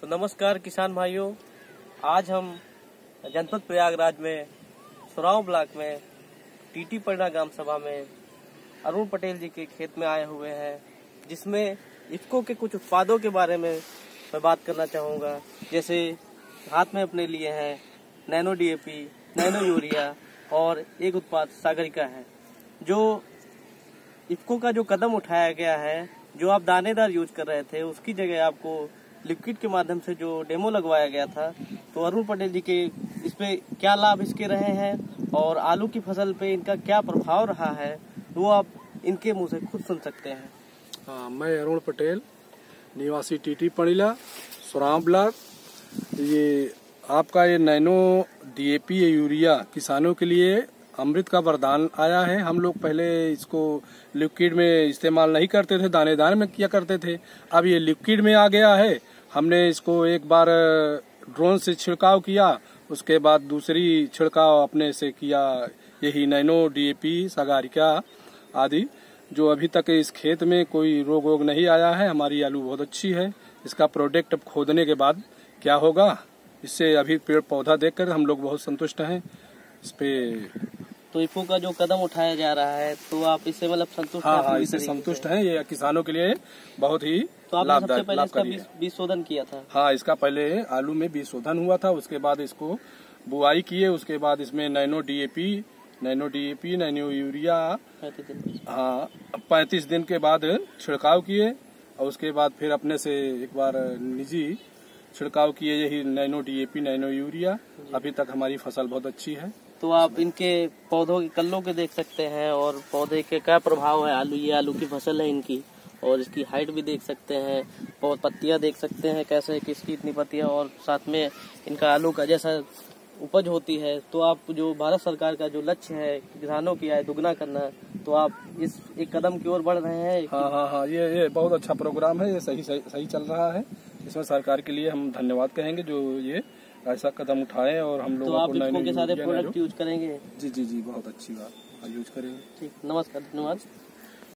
तो नमस्कार किसान भाइयों, आज हम जनपद प्रयागराज में, सुराव ब्लॉक में, टीटी पड़ना ग्राम सभा में अरुण पटेल जी के खेत में आए हुए हैं, जिसमें इफ्को के कुछ उत्पादों के बारे में मैं बात करना चाहूँगा। जैसे हाथ में अपने लिए हैं नैनो डीएपी नैनो यूरिया और एक उत्पाद सागरिका है, जो इफ्को का जो कदम उठाया गया है, जो आप दानेदार यूज़ कर रहे थे, उसकी जगह आपको लिक्विड के माध्यम से जो डेमो लगवाया गया था तो अरुण पटेल जी के इस पे क्या लाभ इसके रहे हैं और आलू की फ़सल पे इनका क्या प्रभाव रहा है, वो आप इनके मुँह से खुद सुन सकते हैं। हाँ मैं अरुण पटेल, निवासी टीटी पणिला सुराम ब्लॉक। ये आपका ये नैनो डीएपी यूरिया किसानों के लिए अमृत का वरदान आया है। हम लोग पहले इसको लिक्विड में इस्तेमाल नहीं करते थे दाने दाने में किया करते थे। अब ये लिक्विड में आ गया है। हमने इसको एक बार ड्रोन से छिड़काव किया, उसके बाद दूसरी छिड़काव अपने से किया, यही नैनो, डीएपी, सगारिका आदि, जो अभी तक इस खेत में कोई रोग वोग नहीं आया है, हमारी आलू बहुत अच्छी है। इसका प्रोडक्ट अब खोदने के बाद क्या होगा? इससे अभी पेड़ पौधा देखकर हम लोग बहुत संतुष्ट हैं। इस पे तो इफो का जो कदम उठाया जा रहा है तो आप इससे मतलब संतुष्ट हाँ हाँ इससे संतुष्ट? हैं ये किसानों के लिए बहुत ही तो आपने सबसे लाभदायक पहले इसका बीज शोधन किया था। हाँ इसका पहले आलू में बीज शोधन हुआ था उसके बाद इसको बुआई किए उसके बाद इसमें nano DAP nano DAP nano urea हाँ पैंतीस दिन के बाद छिड़काव किए और उसके बाद फिर अपने से एक बार निजी छिड़काव किए यही नैनो डीएपी नैनो यूरिया। अभी तक हमारी फ़सल बहुत अच्छी है। तो आप इनके पौधों के कल्लों के देख सकते हैं और पौधे के क्या प्रभाव है? आलू ये आलू की फ़सल है इनकी और इसकी हाइट भी देख सकते हैं और पत्तियाँ देख सकते हैं कैसे किसकी इतनी पत्तियाँ और साथ में इनका आलू का जैसा उपज होती है। तो आप जो भारत सरकार का जो लक्ष्य है किसानों की आय दुगना करना तो आप इस एक कदम की ओर बढ़ रहे हैं। हाँ हाँ हाँ ये ये बहुत अच्छा प्रोग्राम है ये सही सही, सही चल रहा है। इसमें सरकार के लिए हम धन्यवाद कहेंगे जो ये ऐसा कदम उठाए और हम लोग तो आप इसको के साथ प्रोडक्ट यूज़ करेंगे? जी जी जी बहुत अच्छी बात। यूज़ करेंगे। ठीक नमस्कार धन्यवाद।